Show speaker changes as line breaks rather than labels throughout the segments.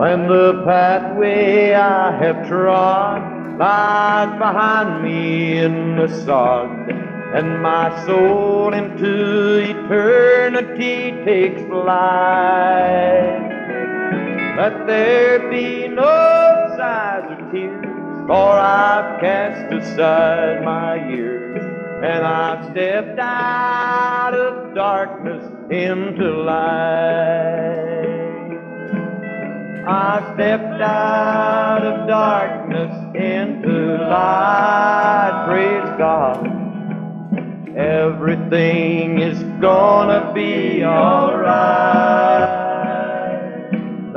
When the pathway I have trod lies behind me in the sod, and my soul into eternity takes flight, let there be no sighs or tears, for I've cast aside my years, and I've stepped out of darkness into light. I've stepped out of darkness into light. Praise God. Everything is gonna be alright.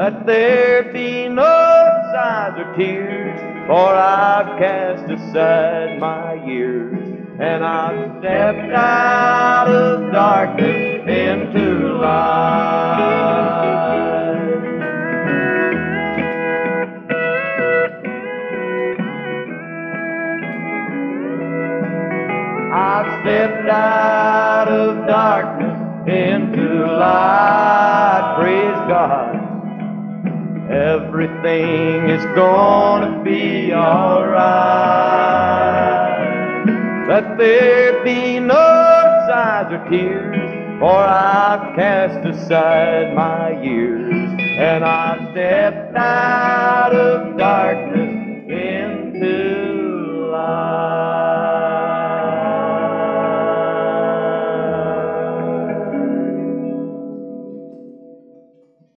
Let there be no sighs or tears, for I've cast aside my years, and I've stepped out of darkness into light. I've stepped out of darkness into light. Praise God. Everything is gonna be alright. Let there be no sighs or tears, for I've cast aside my years, and I've stepped out of darkness